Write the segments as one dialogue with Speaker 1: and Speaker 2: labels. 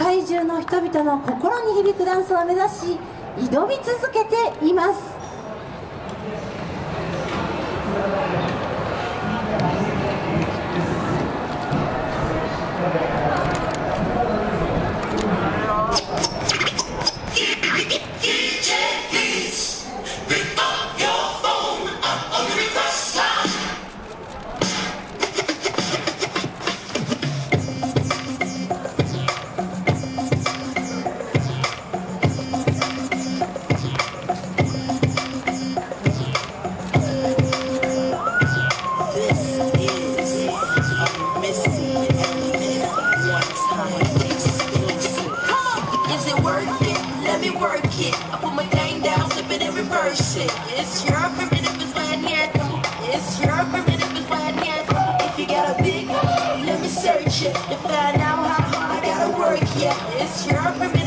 Speaker 1: 界中の人々の心に響くダンスを目指し挑み続けています。
Speaker 2: worth it. Let me work it. I put my thing down, flip it and reverse it. It's your primitive, it's why I. It's your primitive, it's why I. If you got a big, let me search it. To find out how hard I gotta work, yeah. It's your primitive.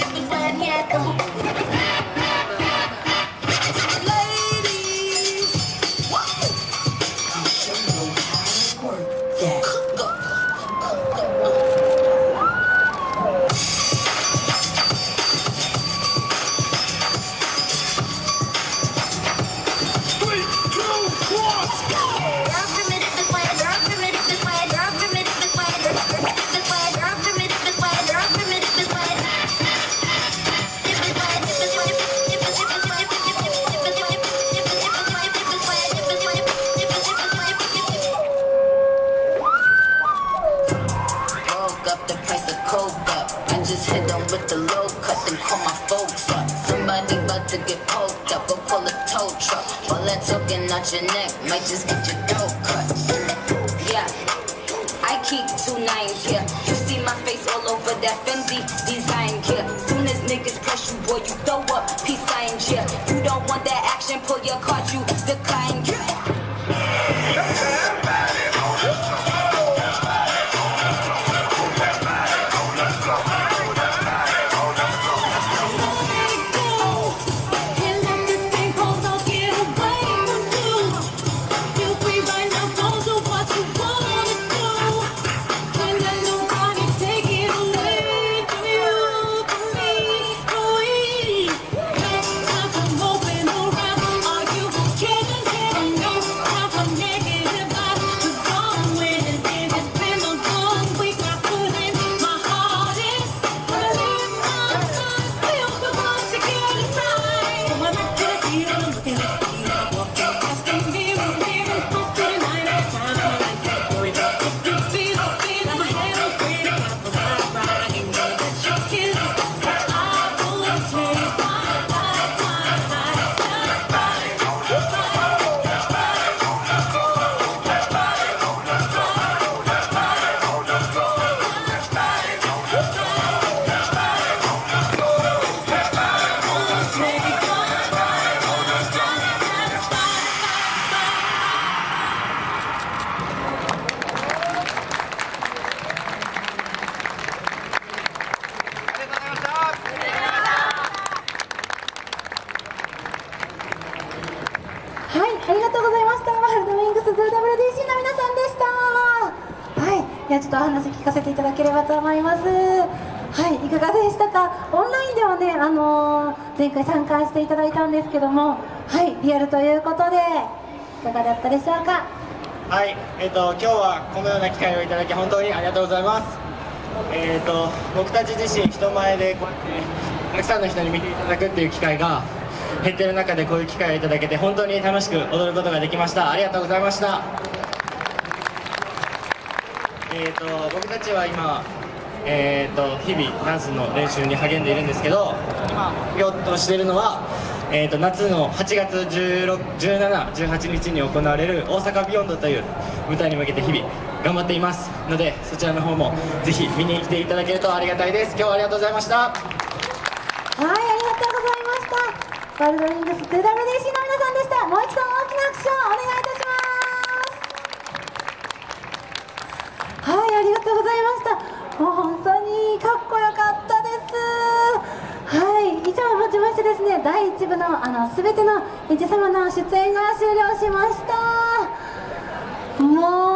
Speaker 3: Hit them with the low cut, then call my folks up. Somebody about to get poked up, go call a tow truck. All that talking out your neck might just get your throat cut. Yeah, I keep two nines here. You see my face all over that Fendi design here. Soon as niggas press you, boy, you throw up. Peace sign here. You don't want that action, pull your card, you decline
Speaker 1: ね、ちょっと話聞かせていただければと思います。はい、いかがでしたか？オンラインではね、あの前回参加していただいたんですけどもはいリアルということでいかがだったでしょうか？
Speaker 4: はいえっ、ー、と今日はこのような機会をいただき本当にありがとうございますえっ、ー、と僕たち自身人前でこうやってたくさんの人に見ていただくっていう機会が減ってる中でこういう機会をいただけて本当に楽しく踊ることができましたありがとうございましたえ、ー、と僕たちは今えーと、日々ダンスの練習に励んでいるんですけど今やとしているのは、えーと、夏の8月1718日に行われる大阪ビヨンドという舞台に向けて日々頑張っています。のでそちらの方もぜひ見に来ていただけるとありがたいです。今日はありがとうございました。はいあ
Speaker 1: りがとうございました。ワールドリングス 2WDC の皆さんでした。もう一度ですね。第1部のあの全てのエジ様の出演が終了しました。もう